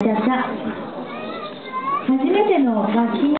初めての楽器